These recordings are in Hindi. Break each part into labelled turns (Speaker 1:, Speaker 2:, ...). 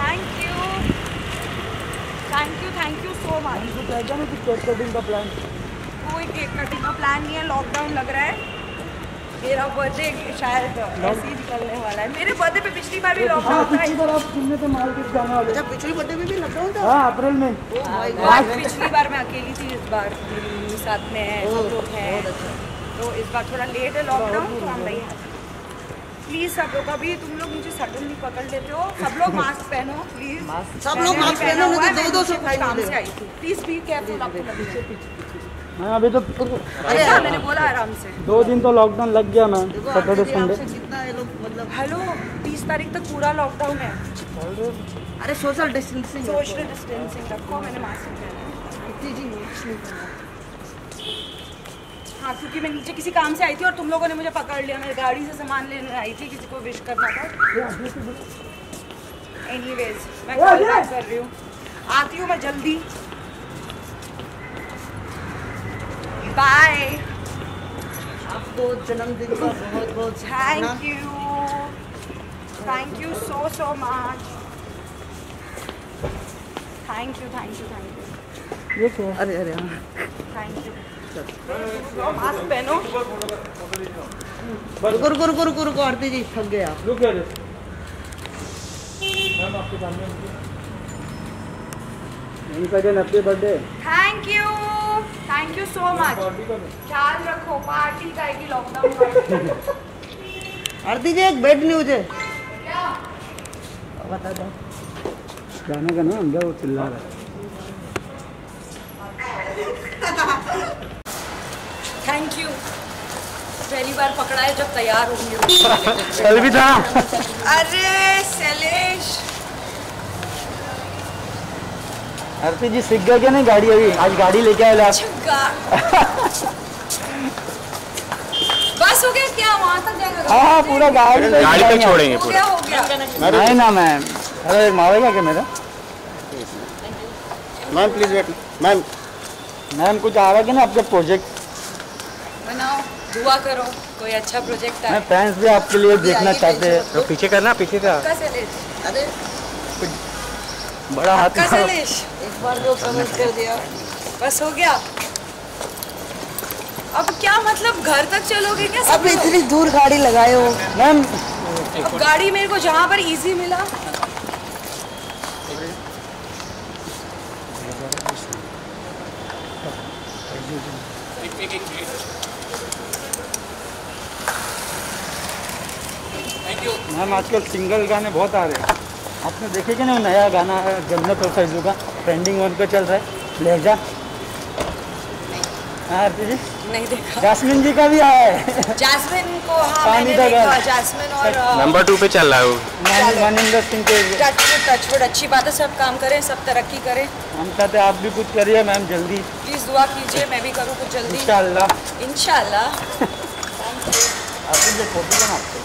Speaker 1: Thank you thank you thank you so much
Speaker 2: cake cutting का प्लान
Speaker 1: कोई केक कटिंग का प्लान नहीं है लॉकडाउन लग रहा है। मेरा बर्थडे शायद ऐसे ही निकलने वाला है। मेरे बर्थडे पे पिछली बार भी
Speaker 2: हाँ
Speaker 1: लॉकडाउन था।
Speaker 2: पिछली बार आप सुनने थे मार्केट जाने वाले?
Speaker 3: अच्छा पिछली बर्थडे में भी लॉकडाउन था?
Speaker 2: हाँ अप्रैल में।
Speaker 1: आज पिछली बार मैं अकेली थी इस बार। साथ में है सब लोग हैं। तो इस बार थोड़ा लेट है लॉकडाउन तो हम नहीं प्लीज़ सब लोग अभी तुम लोग मुझे सडनली पकड़ लेते हो। सब लोग मास्क पहनो प्लीज़
Speaker 3: सब लोग मास्क पहनो, नहीं तो दो-दो से
Speaker 1: काम से आई थी। प्लीज़ बी केयरफुल
Speaker 2: हाँ। अभी तो
Speaker 1: अरे मैंने बोला आराम से।
Speaker 2: दो दिन तो लॉकडाउन लग गया मैम सैटरडे संडे
Speaker 3: जितना ये लोग मतलब
Speaker 1: हेलो तीस तारीख तक पूरा लॉकडाउन है।
Speaker 3: अरे सोशल डिस्टेंसिंग
Speaker 1: सोशल डिस्टेंसिंग रखो मैंने मास्क पहना। है
Speaker 3: आरती जी नहीं।
Speaker 1: हाँ क्योंकि मैं नीचे किसी काम से आई थी और तुम लोगों ने मुझे पकड़ लिया मैं गाड़ी से सामान लेने आई थी किसी को विश करना था। एनीवेज मैं कॉल बैक कर रही हूँ। आती हूँ मैं जल्दी। बाय
Speaker 3: आपको जन्मदिन का बहुत बहुत
Speaker 1: thank you thank you so so much thank you thank you thank you
Speaker 2: ये क्या?
Speaker 3: अरे अरे हाँ।
Speaker 1: थैंक यू मास्क पहनो।
Speaker 3: रुको रुको रुको रुको रुको आरती जी थक गए आप।
Speaker 2: रुक गया मैम आपके सामने happy birthday.
Speaker 1: Thank you thank you so much ख्याल रखो पार्टी जाएगी लॉकडाउन
Speaker 3: आरती जी एक बेड न्यूज़ है। बता दो।
Speaker 2: गाने का नाम क्या? वो चिल्ला रहा है।
Speaker 1: थैंक यू पहली बार पकड़ा है जब तैयार होंगे
Speaker 2: कल भी था
Speaker 1: अरे शैलेश।
Speaker 2: आरती जी सीख गए क्या नहीं गाड़ी अभी? आज गाड़ी लेके आए आप
Speaker 1: बस हो गया क्या? वहाँ तक जाएगा
Speaker 2: हाँ हाँ पूरा गाड़ी पे
Speaker 4: गाड़ी तक छोड़ेंगे पूरा।
Speaker 1: हो
Speaker 2: नहीं ना मैम। अरे मारेगा क्या मेरा?
Speaker 4: Ma'am please wait ma'am.
Speaker 2: Ma'am कुछ आ रहा है कि ना? आपका प्रोजेक्ट
Speaker 1: बनाओ दुआ करो कोई अच्छा प्रोजेक्ट
Speaker 2: मैं
Speaker 1: आए
Speaker 2: फैंस भी आपके लिए देखना चाहते हैं।
Speaker 4: तो पीछे करना पीछे का।
Speaker 3: अरे।
Speaker 2: बड़ा हाथ।
Speaker 3: एक बार जो कमेंट कर दिया।
Speaker 1: बस हो गया। अब क्या मतलब घर तक चलोगे क्या
Speaker 3: अब इतनी दूर गाड़ी लगाए हो।
Speaker 2: मैम
Speaker 1: अब गाड़ी मेरे को जहाँ पर इजी मिला।
Speaker 2: मैम, आजकल सिंगल गाने बहुत आ रहे हैं। आपने देखे क्या ना नया गाना है जन्नत और फैजू का ट्रेंडिंग वन पे चल रहा है। लहजा
Speaker 1: नहीं देखा।
Speaker 2: जासमिन जी का भी आया है।
Speaker 1: जैस्मिन को हाँ मैंने देखा। जैस्मिन और
Speaker 4: नंबर टू पे चल रहा है वो।
Speaker 2: मान- मानिंदर सिंह के
Speaker 1: टचवुड टचवुड अच्छी बात है सब काम करें सब तरक्की करें।
Speaker 2: हम चाहते हैं आप भी कुछ करिए मैम जल्दी।
Speaker 1: प्लीज़ दुआ कीजिए मैं भी करूँ कुछ जल्दी।
Speaker 2: इंशाल्लाह।
Speaker 1: इंशाल्लाह।
Speaker 2: आरती जी फ़ोटो बनाते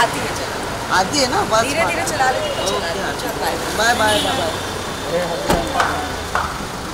Speaker 1: आती है चलो।
Speaker 3: आती है ना
Speaker 1: धीरे धीरे चला लेते.
Speaker 3: Bye bye bye bye.